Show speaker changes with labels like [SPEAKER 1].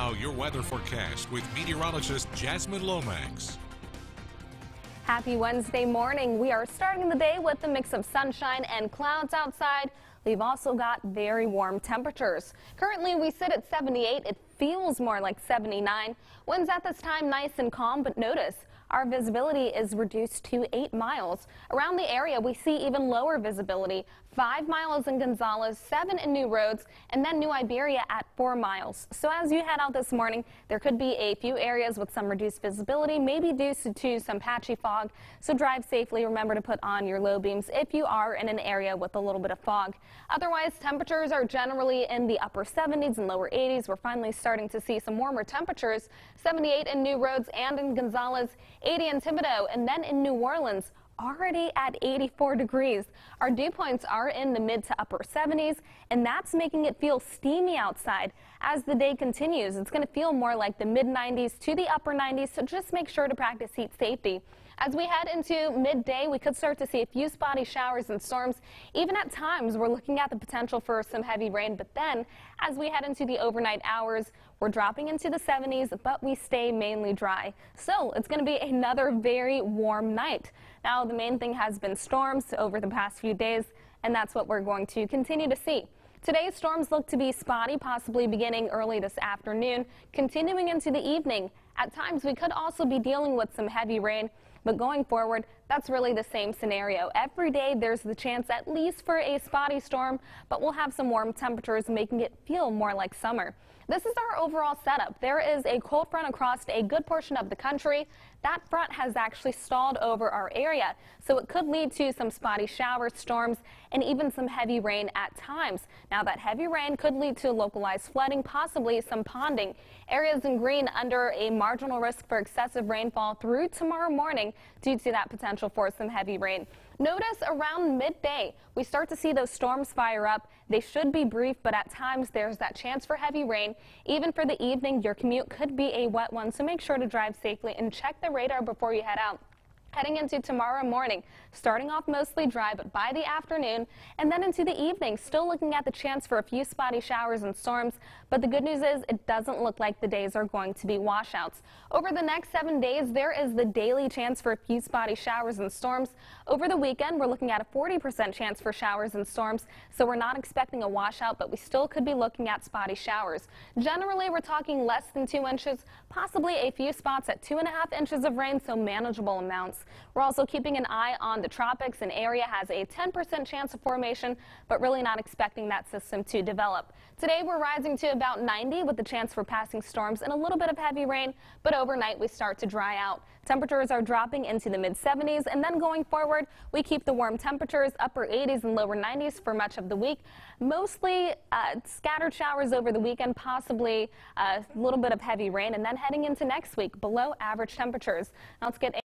[SPEAKER 1] Now, your weather forecast with meteorologist Jasmine Lomax.
[SPEAKER 2] Happy Wednesday morning. We are starting the day with a mix of sunshine and clouds outside. We've also got very warm temperatures. Currently, we sit at 78. It feels more like 79. Winds at this time nice and calm, but notice our visibility is reduced to 8 miles. Around the area, we see even lower visibility, 5 miles in Gonzales, 7 in New Roads, and then New Iberia at 4 miles. So as you head out this morning, there could be a few areas with some reduced visibility, maybe due to some patchy fog. So drive safely. Remember to put on your low beams if you are in an area with a little bit of fog. Otherwise, temperatures are generally in the upper 70s and lower 80s. We're finally starting to see some warmer temperatures, 78 in New Roads and in Gonzales, 80 in Thibodaux, and then in New Orleans already at 84 degrees. Our dew points are in the mid to upper 70s, and that's making it feel steamy outside. As the day continues, it's going to feel more like the mid 90s to the upper 90s, so just make sure to practice heat safety. As we head into midday, we could start to see a few spotty showers and storms. Even at times, we're looking at the potential for some heavy rain, but then as we head into the overnight hours, we're dropping into the 70s, but we stay mainly dry. So it's going to be another very warm night. Now, the main thing has been storms over the past few days, and that's what we're going to continue to see. Today's storms look to be spotty, possibly beginning early this afternoon, continuing into the evening. At times, we could also be dealing with some heavy rain. But going forward, that's really the same scenario. Every day there's the chance at least for a spotty storm, but we'll have some warm temperatures making it feel more like summer. This is our overall setup. There is a cold front across a good portion of the country. That front has actually stalled over our area, so it could lead to some spotty showers, storms, and even some heavy rain at times. Now, that heavy rain could lead to localized flooding, possibly some ponding. Areas in green under a marginal risk for excessive rainfall through tomorrow morning due to that potential for some heavy rain. Notice around midday, we start to see those storms fire up. They should be brief, but at times there's that chance for heavy rain. Even for the evening, your commute could be a wet one, so make sure to drive safely and check the radar before you head out. Heading into tomorrow morning, starting off mostly dry, but by the afternoon and then into the evening, still looking at the chance for a few spotty showers and storms. But the good news is it doesn't look like the days are going to be washouts. Over the next seven days, there is the daily chance for a few spotty showers and storms. Over the weekend, we're looking at a 40% chance for showers and storms, so we're not expecting a washout, but we still could be looking at spotty showers. Generally, we're talking less than two inches, possibly a few spots at two and a half inches of rain, so manageable amounts. We're also keeping an eye on the tropics. An area has a 10% chance of formation, but really not expecting that system to develop. Today we're rising to about 90 with the chance for passing storms and a little bit of heavy rain, but overnight we start to dry out. Temperatures are dropping into the mid 70s and then going forward we keep the warm temperatures upper 80s and lower 90s for much of the week. Mostly uh, scattered showers over the weekend, possibly a little bit of heavy rain and then heading into next week below average temperatures. Now let's get